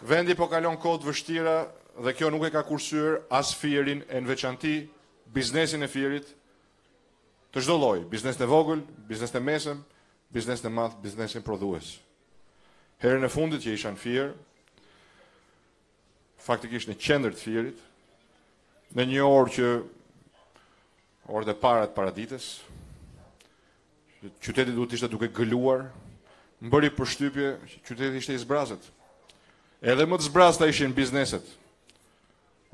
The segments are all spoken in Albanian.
Vendi po kalon kohë të vështira dhe kjo nuk e ka kursyer as Fierin e në veçanti biznesin e Fierit të çdo lloji, biznesin e vogël, biznesin e mesëm, biznesin e madh, biznesin prodhues. Herën e fundit që isha në Fier, faktikisht në qendër të Fierit, në një orë që Orët e para të paradites, qyteti duhet të ishte duke gëluar, më bëri përshtypje që qyteti ishte i zbrazët. Edhe më të zbrazëta ishin bizneset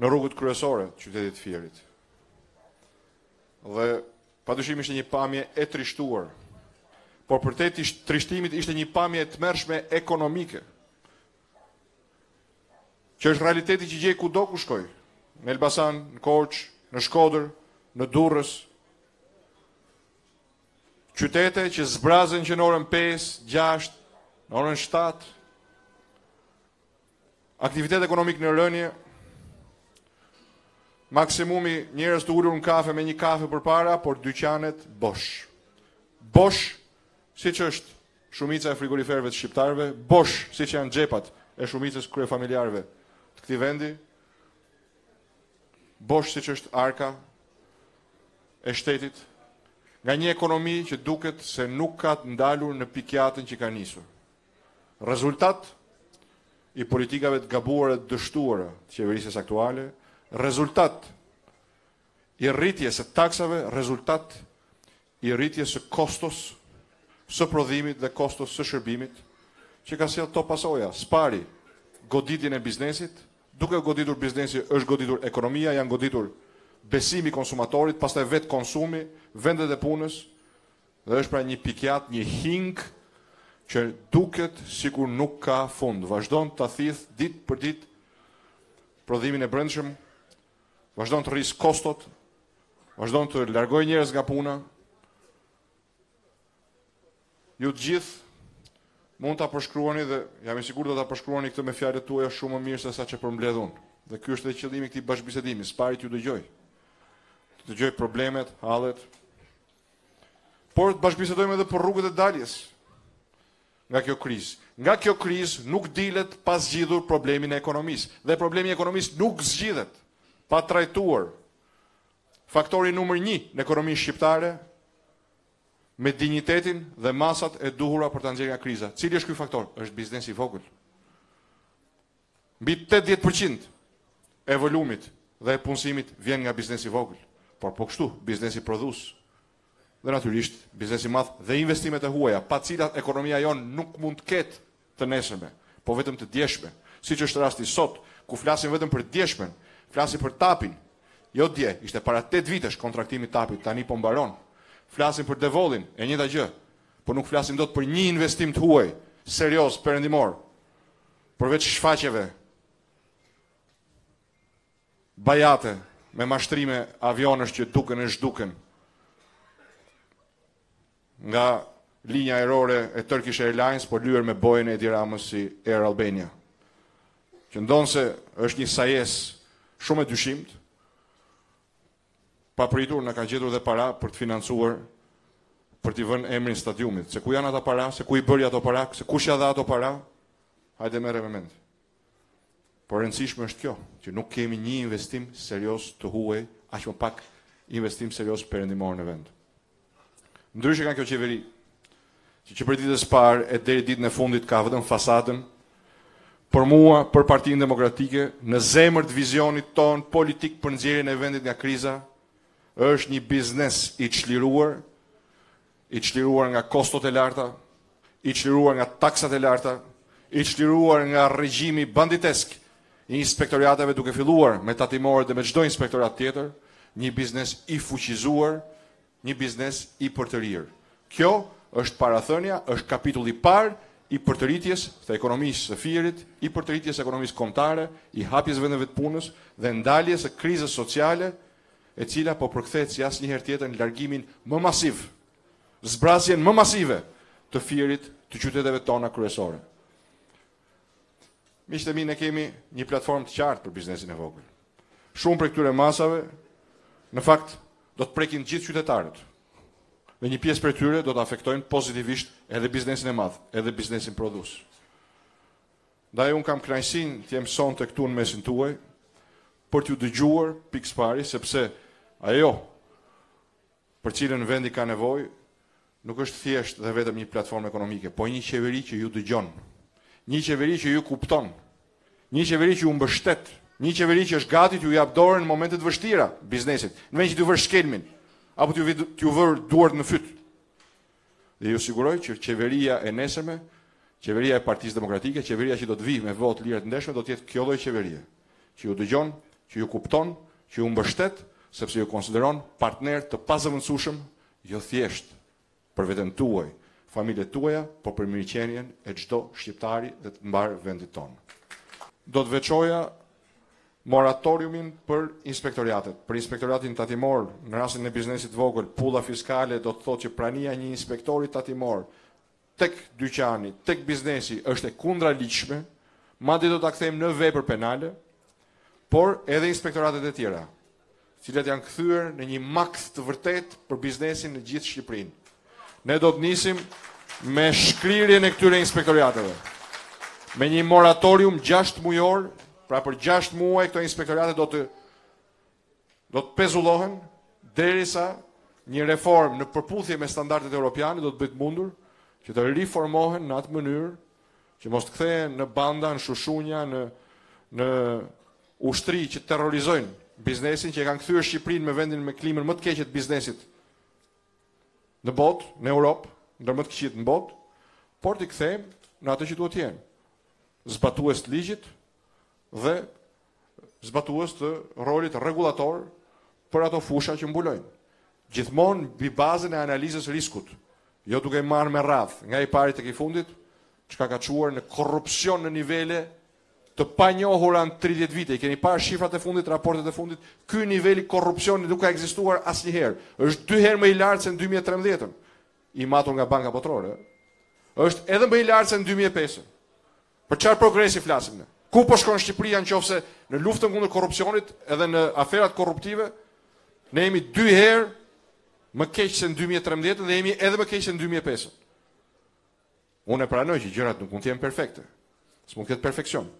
në rrugët kryesore të qytetit të Fierit. Dhe padyshim ishte një pamje e trishtuar. Por përtej trishtimit ishte një pamje e tmerrshme ekonomike. Që është realiteti që gjej kudo ku shkoj, në Elbasan, në Korçë, në Shkodër, në Durrës. Qytete që zbrazen që në orën 5, 6, në orën 7. Aktivitet ekonomik në rënie. Maksimumi njerëz të ulur në kafe me një kafe përpara, por dyqanet bosh. Bosh siç është Shumica e frigoriferëve të shqiptarëve bosh siç janë xhepat e shumicës kryefamiljarëve të këtij vendi, bosh siç është arka e shtetit, nga një ekonomi që duket se nuk ka të ndalur në pikiatën që ka nisur. Rezultat i politikave të gabuara të dështuara të qeverisë aktuale, rezultat i rritjes së taksave, rezultat i rritjes së kostos së prodhimit dhe kostos së shërbimit, që ka sjellë këto pasoja, së pari, goditjen e biznesit, duke u goditur biznesi është goditur ekonomia, janë goditur besimi i konsumatorit, pastaj vetë konsumi, vendet e punës, dhe është pra një pikiatë, një hinkë që duket sikur nuk ka fund, vazhdon ta thithë ditë për ditë prodhimin e brendshëm, vazhdon të rrisë kostot Vazhdon të largojë njerëz nga puna. Ju të gjithë mund ta përshkruani dhe jam i sigurt do ta përshkruani këtë me fjalët tuaja shumë më mirë se sa ç'e përmbledh unë. Dhe ky është edhe qëllimi i këtij bashkëbisedimi, së pari t'ju dëgjoj. Të dëgjoj problemet, hallet. Por të bashkëbisedojmë edhe për rrugët e daljes. nga kjo krizë. Nga kjo krizë nuk dilet pa zgjidhur problemin e ekonomisë dhe problemi i ekonomisë nuk zgjidhet pa trajtuar faktorin numër një në ekonominë shqiptare me dinjitetin dhe masat e duhura për ta nxjerrë nga kriza. Cili është ky faktor? Është biznesi i vogël. Mbi tetëdhjetë për qind e volumit dhe e punësimit vjen nga biznesi i vogël, por po kështu biznesi prodhues dhe natyrisht biznesi i madh dhe investimet e huaja, pa të cilat ekonomia jonë nuk mund të ketë të nesërme, po vetëm të djeshme, siç është rasti sot, ku flasim vetëm për të djeshmen, flasim për TAP-in, jo dje, ishte para tetë vitesh kontraktimi i TAP-it, tani po mbaron, flasim për Devollin, e njëjta gjë, por nuk flasim dot për një investim të huaj, serioz, perëndimor. Përveç shfaqjeve bajate me mashtrime avionësh që duken e zhduken nga linja ajrore e Turkish Airlines po lyer me bojën e Edi Ramës si Air Albania. Që ndonëse është një sajesë shumë e dyshimtë, Papritur na ka gjetur dhe para për të financuar për t'i vënë emrin stadiumit. Se ku janë ato para, se ku i bëri ato para, se kush ia dha ato para, hajde merre me mend. Por e rëndësishme është kjo, që nuk kemi një investim serioz të huaj, aq më pak investim serioz perëndimor në vend. Ndryshe nga kjo qeveri, që që prej ditës së parë e deri ditën e fundit ka vetëm fasadën, për mua, për Partinë Demokratike, në zemër të vizionit tonë politik për nxjerrjen e vendit nga kriza, është një biznes i çliruar, i çliruar nga kostot e larta, i çliruar nga taksat e larta, i çliruar nga regjimi banditesk i inspektorateve duke filluar me tatimorët dhe me çdo inspektorat tjetër, një biznes i fuqizuar, një biznes i përtërirë. Kjo është parathënia, është kapitulli i parë i përtëritjes të ekonomisë së Fierit, i përtëritjes së ekonomisë kombëtare, i hapjes së vendeve të punës dhe ndaljes së krizës sociale, e cila po përkthehet si asnjëherë tjetër në largimin më masiv zbrazjen më masive të Fierit të qyteteve tona kryesore. Miqtë e mi, ne kemi një platformë të qartë për biznesin e vogël. Shumë prej këtyre masave, në fakt, do të prekin gjithë qytetarët. Dhe një pjesë prej tyre do të afektojnë pozitivisht edhe biznesin e madh, edhe biznesin prodhues. Ndaj unë kam kënaqësinë të jem sonte këtu në mesin tuaj, për t'ju dëgjuar pikësëpari, sepse ajo për të cilën vendi ka nevojë, nuk është thjesht dhe vetëm një platformë ekonomike, po një qeveri që ju dëgjon, një qeveri që ju kupton, një qeveri që ju mbështet, një qeveri që është gati t'ju japë dorën në momente të vështira të biznesit, në vend që t'ju vërë shkelmin apo t'ju vërë duart në fyt. Dhe ju siguroj që qeveria e nesërme, qeveria e Partisë Demokratike, qeveria që do të vijë me votë të lirë e të ndershme do të jetë kjo lloj qeverie, që ju dëgjon, që ju kupton, që ju mbështet, sepse ju konsideron partnerë të pazëvendësueshëm jo thjesht për veten tuaj, familjet tuaja, por për mirëqenien e çdo shqiptari dhe të mbarë vendit tonë. Do të veçoja Moratoriumin për inspektoriatet. Për inspektoratin tatimor, në rastin e biznesit të vogël, pulla fiskale do të thotë që prania e një inspektori tatimor tek dyqani, tek biznesi është e kundraligjshme, madje do ta kthejmë në vepër penale, por edhe inspektoratet e tjera. të cilat janë kthyer në një makth të vërtetë për biznesin në gjithë Shqipërinë. Ne do të nisim me shkrirjen e këtyre inspektoriateve. Me një moratorium 6 mujor, pra për 6 muaj këto inspektoriate do të do të pezullohen derisa një reformë në përputhje me standardet europiane do të bëjë të mundur që të riformohen në atë mënyrë që mos të kthehen në banda, në shushunja, në në Ushtri që terrorizojnë biznesin që e kanë kthyer Shqipërinë me vendin me klimën më të keqe të biznesit në botë, në Europë, ndër më të këqijët në botë, por t'i kthejmë në atë që duhet të jenë. Zbatues të ligjit dhe zbatues të rolit rregullator për ato fusha që mbulojnë. Gjithmonë mbi bazën e analizës riskut, jo duke marrë me radhë nga i pari tek i fundit, çka ka çuar në korrupsion në nivele Të panjohura në tridhjetë vite, i keni parë shifrat e fundit, raportet e fundit, ky nivel i korrupsionit nuk ka ekzistuar asnjëherë. Është dy herë më i lartë se në dy mijë e trembëdhjetë-ën, i matur nga Banka Botërore, ë? Është edhe më i lartë se në dy mijë e pesë-ën. Për çfarë progresi flasim ne? Ku po shkon Shqipëria në qoftë se në luftën kundër korrupsionit edhe në aferat korruptive ne jemi dy herë më keq se në dy mijë e trembëdhjetë-ën dhe jemi edhe më keq se në dy mijë e pesë-ën? Unë e pranoj që gjërat nuk mund të jenë perfekte. S'mund të ketë perfeksion.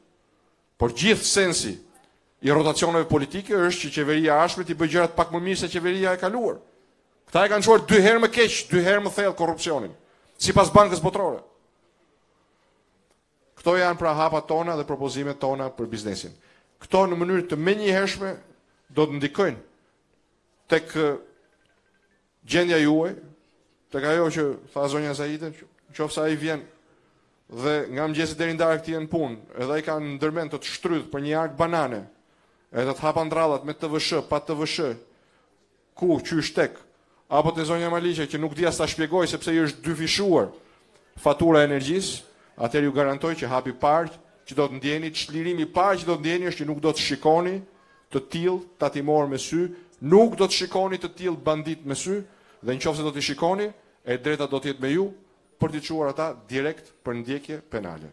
Por gjithë sensi i rrotacioneve politike është që qeveria e ardhshme t'i bëjë gjërat pak më mirë se qeveria e kaluar. Këta e kanë çuar dy herë më keq, dy herë më thellë korrupsionin, sipas Bankës Botërore. Këto janë pra hapat tona dhe propozimet tona për biznesin. Këto në mënyrë të menjëhershme do të ndikojnë tek Gjendja juaj, tek ajo që tha zonja Zaide, në qoftë se ai vjen dhe nga mëngjesi deri në darkë ti je në punë, edhe ai ka ndërmend të të shtrydh për një arkë banane, edhe të hap andrallat me TVSH, pa TVSH, ku qysh tek, apo te zonja Maliqe që nuk di as ta shpjegoj sepse i është dyfishuar, fatura e energjisë, atëherë ju garantoj që hapi i parë që do të ndjeni, çlirimi i parë që do të ndjeni është që nuk do të shikoni të tillë tatimorë me sy, nuk do të shikoni të tillë banditë me sy dhe në qoftë se do t'i shikoni, e drejta do të jetë me ju për t'i çuar ata direkt për ndjekje penale.